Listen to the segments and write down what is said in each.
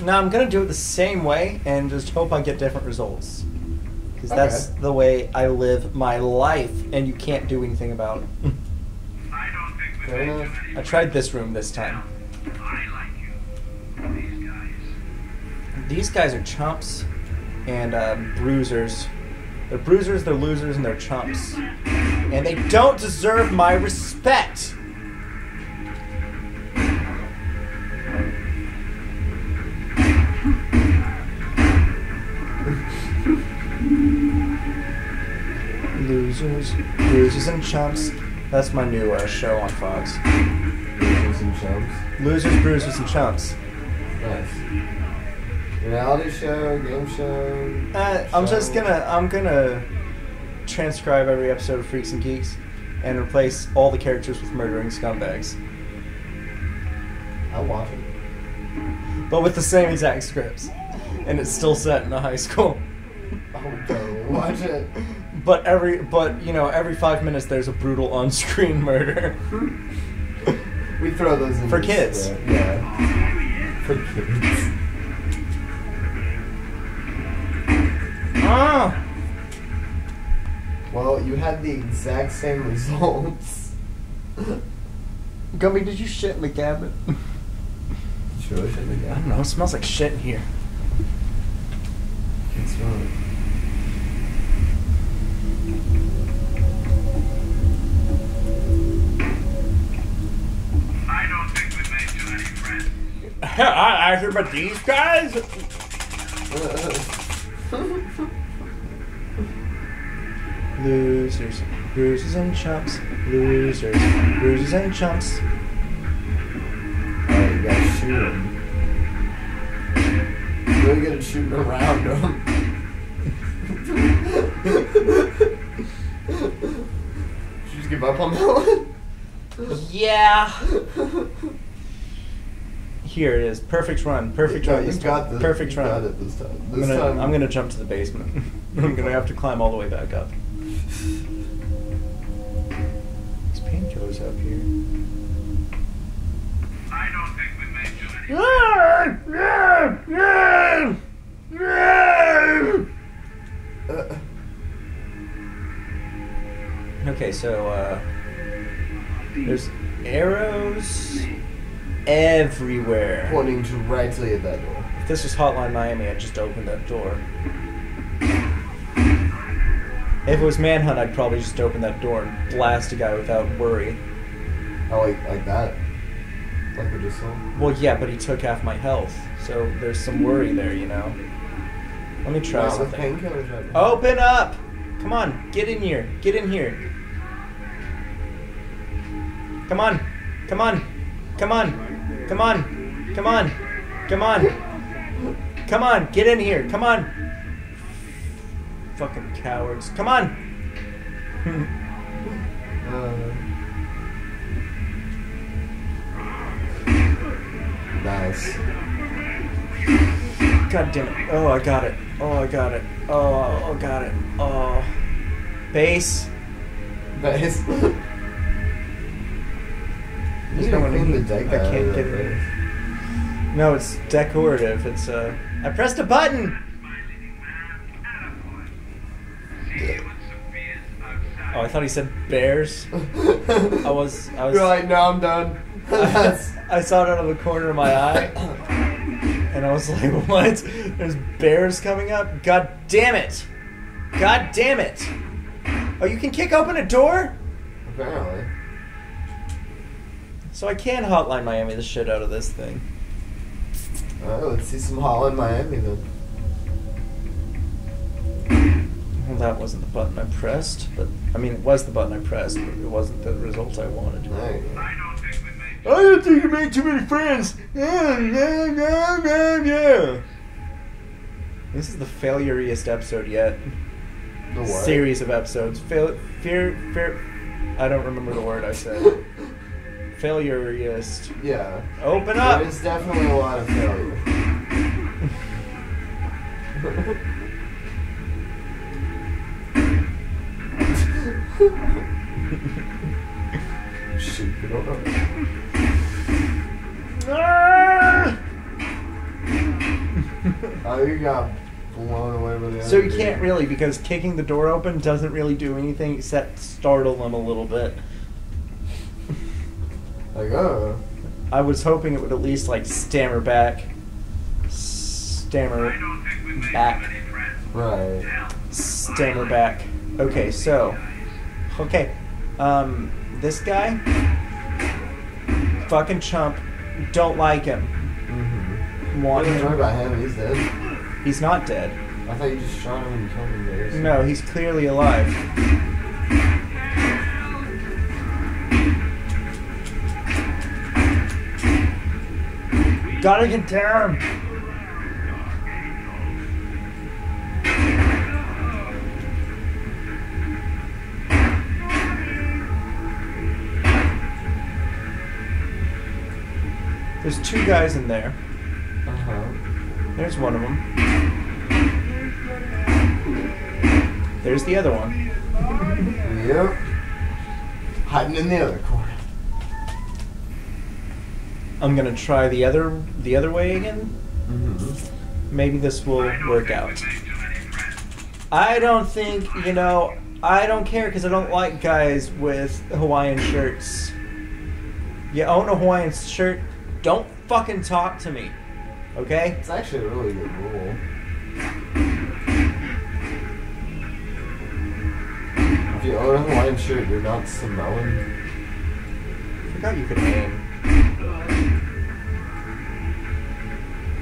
No, I'm gonna do it the same way and just hope I get different results. Because Okay. that's the way I live my life, and you can't do anything about it. I don't think we Fair made enough. too many I tried this room this time. Like. These guys. These guys are chumps and uh, bruisers. They're bruisers, they're losers, and they're chumps. And they don't deserve my respect. Losers, bruisers, and chumps. That's my new uh, show on Fox. Losers and chumps. Losers, bruisers, and chumps. Nice. Reality show, game show. Uh, I'm just gonna I'm gonna transcribe every episode of Freaks and Geeks and replace all the characters with murdering scumbags, I'll watch it. but with the same exact scripts, and it's still set in a high school. I'll totally watch it. But every but you know every five minutes there's a brutal on-screen murder. We throw those in For kids. Yeah. For kids. ah, Well, you had the exact same results. Gummy, did you shit in the cabinet? Sure, should have I don't know. It smells like shit in here. It's wrong. I don't think we made too many friends. I answered, but these guys. Losers, bruisers and chumps. Losers, bruisers and chumps. Oh, you gotta shoot him. Really good at shooting around him. Did you give up on that one? Yeah. Here it is. Perfect run. Perfect No, run. you got time. the, Perfect you run. got it this time. I'm gonna, time. I'm gonna jump to the basement. I'm gonna have to climb all the way back up. These painkillers up here. I don't think we made too many Uh, Okay, so uh, there's arrows everywhere. pointing directly at that door. If this was Hotline Miami, I'd just open that door. If it was Manhunt, I'd probably just open that door and blast a guy without worry. Oh, like like that. Like we just saw. Well, yeah, but he took half my health, so there's some worry there, you know. Let me try something. painkillers right now. Open up! Come on, get in here. Get in here. Come on. Come on. Come on. Come on. Come on. Come on. Come on. Get in here. Come on. Fucking cowards. Come on. Uh, nice. God damn it. Oh, I got it. Oh, I got it. Oh, oh, got it. Oh. Base. Nice. There's no one in the deck I can't get it. No, it's decorative. It's uh. I pressed a button. my leading man. Attaboy. See you with some beers outside. Oh, I thought he said bears. I was. I was. You're like, no, I'm done. That's- I saw it out of the corner of my eye, and I was like, "What? There's bears coming up? God damn it! God damn it! Oh, you can kick open a door? Apparently. So I can hotline Miami the shit out of this thing. Alright, let's see some Hotline Miami then. Well, that wasn't the button I pressed, but I mean, it was the button I pressed, but it wasn't the result I wanted. Alright. I don't think we I don't think you made too many friends. Yeah, yeah, yeah, yeah, yeah. This is the failuriest episode yet. The what? Series of episodes. Fail, fear, fear. I don't remember the word I said. Failuriest. Yeah. Open up. There is definitely a lot of failure. Shoot. Ah! Oh, you got blown away by the so you can't really because kicking the door open doesn't really do anything except startle them a little bit. Like, oh. I was hoping it would at least like stammer back, stammer don't think we made back. Right. Stammer back. Okay, so okay, um, this guy, fucking chump, don't like him. Mm-hmm. Want What him? about him? He's dead. He's not dead. I thought you just shot him and killed him. there. No, he's clearly alive. Gotta get down. There's two guys in there. Uh-huh. There's one of them. There's the other one. Yep. Hiding in the other corner. I'm gonna try the other the other way again. Mm-hmm. Maybe this will work out. we made too many friends. I don't think you know. I don't care because I don't like guys with Hawaiian shirts. You own a Hawaiian shirt? Don't fucking talk to me, okay? It's actually a really good rule. If you own a Hawaiian shirt, you're not Samoan. I forgot you could aim.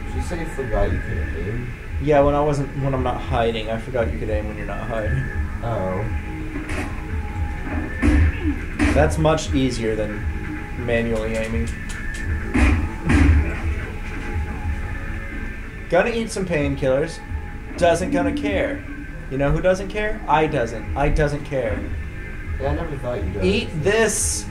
Did you say you forgot you could aim? Yeah, when I wasn't when I'm not hiding, I forgot you could aim when you're not hiding. Oh. That's much easier than manually aiming. Gonna eat some painkillers. Doesn't gonna care. You know who doesn't care? I doesn't. I doesn't care. Yeah, I never thought you did. Eat this.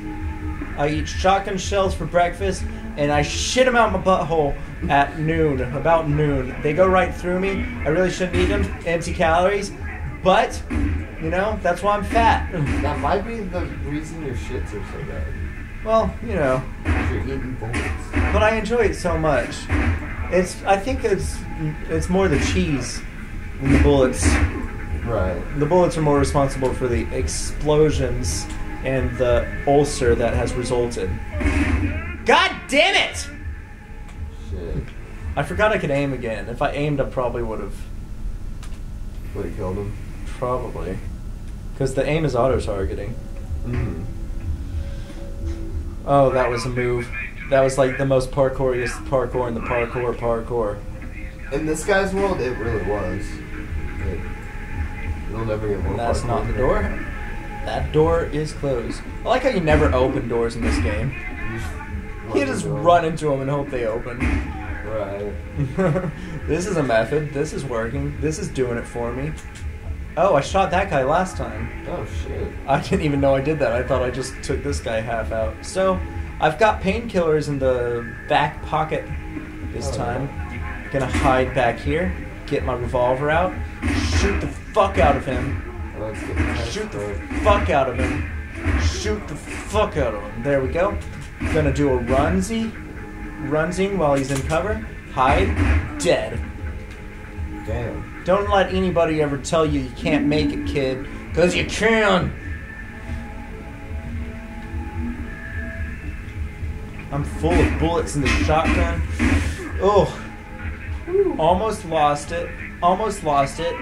I eat shotgun shells for breakfast, and I shit them out my butthole at noon. About noon, they go right through me. I really shouldn't eat them. Empty calories, but you know that's why I'm fat. That might be the reason your shits are so bad. Well, you know. You're eating bullets. but I enjoy it so much. It's I think it's it's more the cheese than the bullets. Right. The bullets are more responsible for the explosions and the ulcer that has resulted. God damn it! Shit. I forgot I could aim again. If I aimed, I probably would have. Would have killed him. Probably. Because the aim is auto targeting. Mm-hmm. Oh, that was a move. That was like the most parkouriest parkour in the parkour parkour. In this guy's world, it really was. It, you'll never get more. That's not the door. that. Door is closed. I like how you never open doors in this game. You just, You just run into them and hope they open. Right. this is a method. This is working. This is doing it for me. Oh, I shot that guy last time. Oh shit. I didn't even know I did that. I thought I just took this guy half out. So, I've got painkillers in the back pocket this Oh, time. Gonna hide back here, get my revolver out, shoot the fuck out of him, Let's get the shoot the fuck out of him, shoot the fuck out of him. There we go. Gonna do a runsy, runsing while he's in cover, hide, dead. Damn. Don't let anybody ever tell you you can't make it, kid, because you can. I'm full of bullets in the shotgun. Oh, almost lost it. Almost lost it.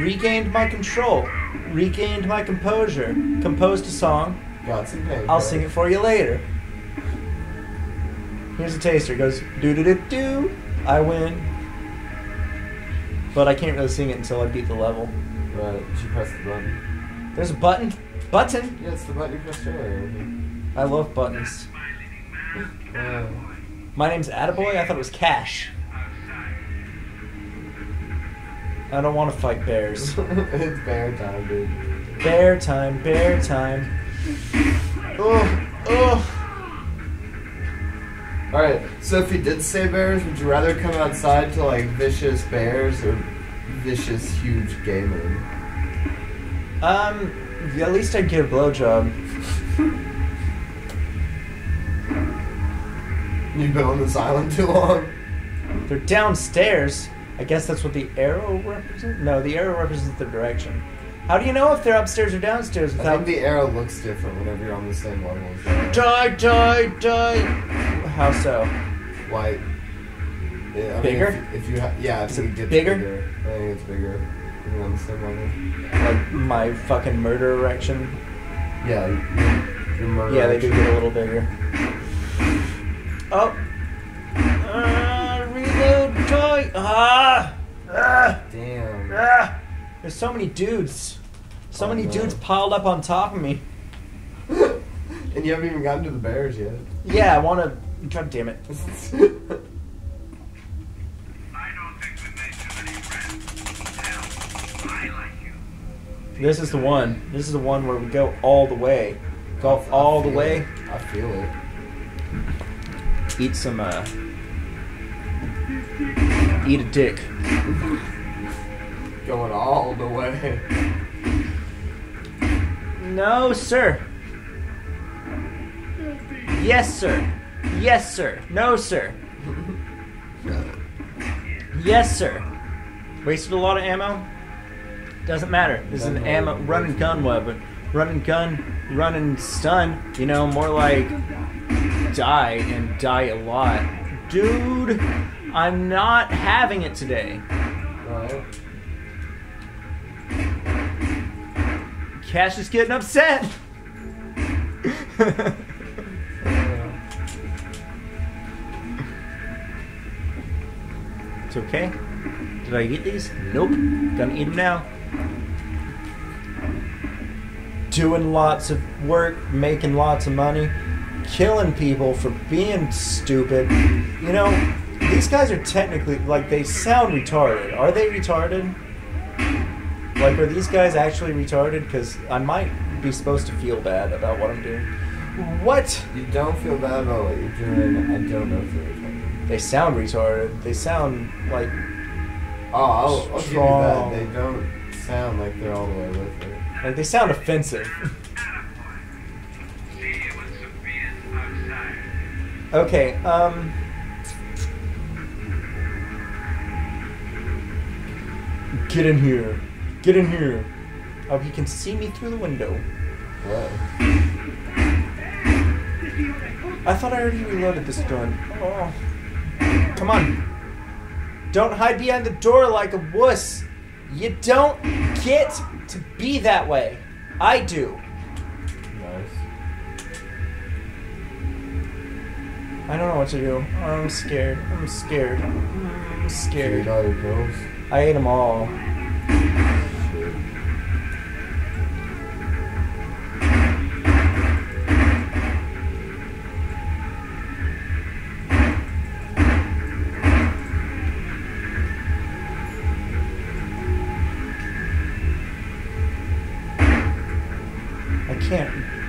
Regained my control. Regained my composure. Composed a song. Got some pain. I'll sing it for you later. Here's a taster. It goes do do do do. I win. But I can't really sing it until I beat the level. Right. Did you press the button? There's a button. Button. Yeah, it's the button you pressed earlier. I love buttons. Uh, My name's Attaboy. I thought it was Cash. I don't want to fight bears. it's bear time, dude. Bear time. Bear time. Oh, oh. Alright, so if you did say bears, would you rather come outside to like vicious bears or vicious huge gay men? Um, at least I'd get a blowjob. You've been on this island too long. They're downstairs. I guess that's what the arrow represents. No, the arrow represents the direction. How do you know if they're upstairs or downstairs without... I think the arrow looks different whenever you're on the same level die, die, die? How so? Why? yeah, I mean, Bigger? If, if you ha- yeah, I Is think it it gets bigger? bigger. I think it's bigger when you're on the same level. Like my fucking murder erection. Yeah, your, your murder. Yeah, they do get a little bigger. Oh. Uh, reload, die. Ah. Ah. Damn. Ah. There's so many dudes. So Oh, many no. dudes piled up on top of me. and you haven't even gotten to the bears yet. Yeah, I want to. God damn it. I don't think we made too many friends. Hell, I like you. This is the one. This is the one where we go all the way. Go all the way. I feel it. Eat some. uh... Eat a dick. Going all the way. No, sir. Yes, sir. Yes, sir. No, sir. Yes, sir. Wasted a lot of ammo. Doesn't matter. This is an ammo matter. run and gun weapon. Run and gun, run and stun. You know, more like die and die a lot. Dude, I'm not having it today. Right. Cash is getting upset. it's okay. Did I eat these? Nope. Gonna eat them now. Doing lots of work, making lots of money, killing people for being stupid. You know, these guys are technically like they sound retarded. Are they retarded? Like, are these guys actually retarded? Because I might be supposed to feel bad about what I'm doing. What? You don't feel bad about what you're doing. I don't know if you're retarded. They sound retarded. They sound like Oh, I'll, I'll give you that. They don't sound like they're all the way with it. like they sound offensive. Okay. Um. Get in here. Get in here. Oh, he can see me through the window. I thought I already reloaded this gun. Oh. Come on. Don't hide behind the door like a wuss. You don't get to be that way. I do. I don't know what to do. I'm scared. I'm scared. I'm scared. all your pills? I ate them all. I can't.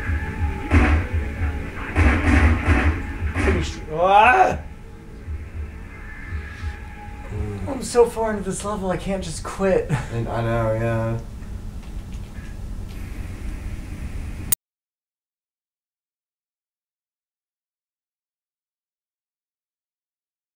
Ah! I'm so far into this level, I can't just quit. And I know, yeah.